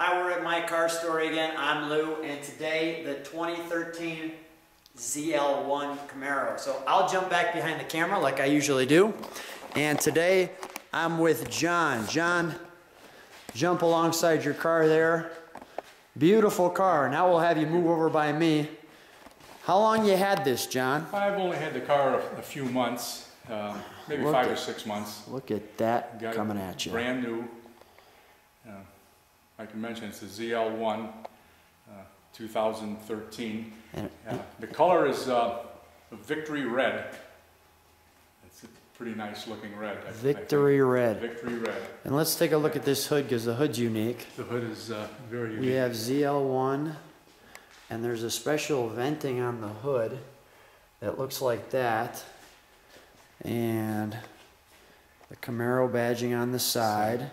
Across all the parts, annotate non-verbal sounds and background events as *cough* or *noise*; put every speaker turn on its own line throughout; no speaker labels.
Hi, we're at My Car Story again. I'm Lou, and today the 2013 ZL1 Camaro. So I'll jump back behind the camera like I usually do. And today I'm with John. John, jump alongside your car there. Beautiful car. Now we'll have you move over by me. How long you had this, John?
I've only had the car a, a few months, um, maybe
Look
five
at-
or six months.
Look at that
Got
coming at you.
Brand new. Uh, I can mention it's a ZL1, uh, 2013.
And-
Uh, The color is uh, a Victory Red. It's a pretty nice looking red. I- I.
Victory Red.
Victory Red.
And let's take a look at this hood because the hood's unique.
The hood is uh, very unique.
We have ZL1 and there's a special venting on the hood that looks like that. And the Camaro badging on the side.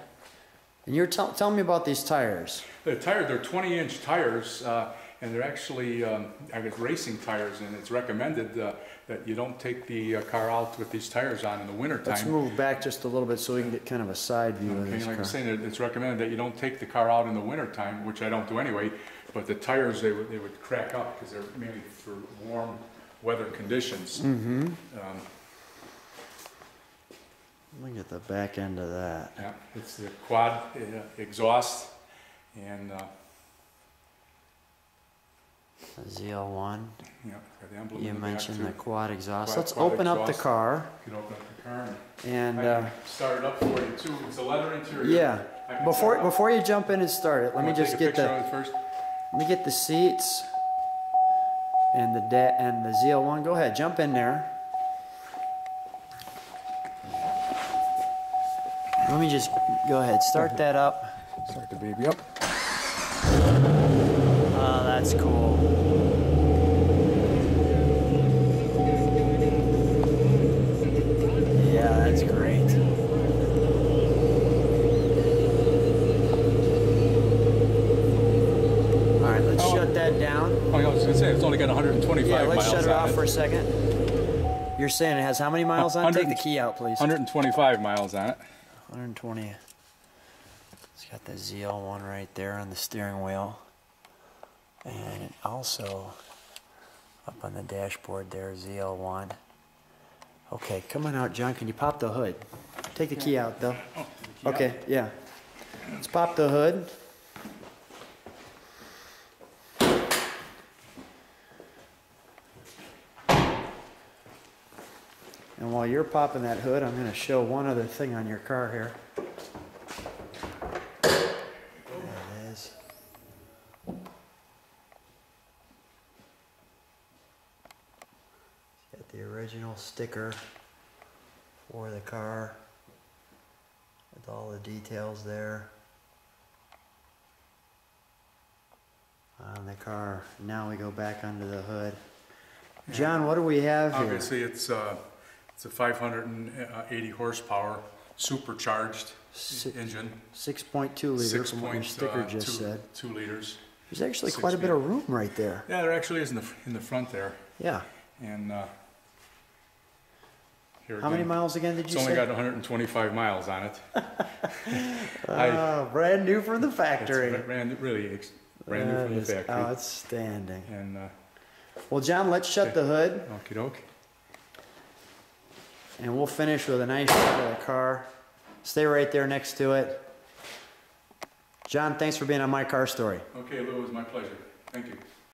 And you're tell telling me about these tires.
The tire, they're 20 inch tires, uh, and they're actually, um, I guess, racing tires, and it's recommended uh, that you don't take the uh, car out with these tires on in the winter
Let's move back just a little bit so we can get kind of a side view of this
like I'm saying, it's recommended that you don't take the car out in the winter time, which I don't do anyway, but the tires, they would, they would crack up because they're mainly for warm weather conditions.
Mm-hmm.
Um,
Look at the back end of that.
Yeah, it's the quad uh, exhaust, and, uh,
ZL1.
yeah, the
You
the
mentioned the quad exhaust.
Quad-
Let's
quad
open up the car
You can open up the car
and
and
uh,
start it up for you too. It's a leather interior.
yeah. Before
start it up.
before you jump in and start it, let me just get the
first?
let me get the seats and the and the ZL1. Go ahead, jump in there. Let me just go ahead, start that up.
Start the baby up.
Oh, that's cool. Yeah, that's great. All right, let's
Oh.
shut that down.
Oh, yeah, I was gonna say, it's only got 125
Yeah, let's
miles
shut it off for a second. You're saying it has how many miles on it? Take the key out, please.
125 miles on it.
120. It's got the ZL1 right there on the steering wheel. And also up on the dashboard there, ZL1. Okay, come on out, John. Can you pop the hood? Take the key out, though.
Oh,
Okay, yeah. Let's pop the hood. And while you're popping that hood, I'm going to show one other thing on your car here. There it is. Got the original sticker for the car with all the details there on the car. Now we go back under the hood. John, what do we have here?
Obviously, it's, uh, it's a 580 horsepower supercharged
Si-
engine.
6.2 liter
Six
from what your
point,
sticker
uh,
just
two-
said.
Two liters.
There's actually
six
quite a bit of room right there.
Yeah, there actually is in the, in the front there.
Yeah.
And, uh, here
How many
again,
miles again did you see?
It's
you
only
say?
got 125 miles on it. *laughs* I-
Ah, brand new from the
It's
factory.
brand, really, ex- brand new
That
from the
is
factory.
outstanding.
And, uh,
Well, John, let's shut the hood
okey doke.
And we'll finish with a nice shot of the car. Stay right there next to it. John, thanks for being on my car story.
Okay, Lou, it was my pleasure. Thank you.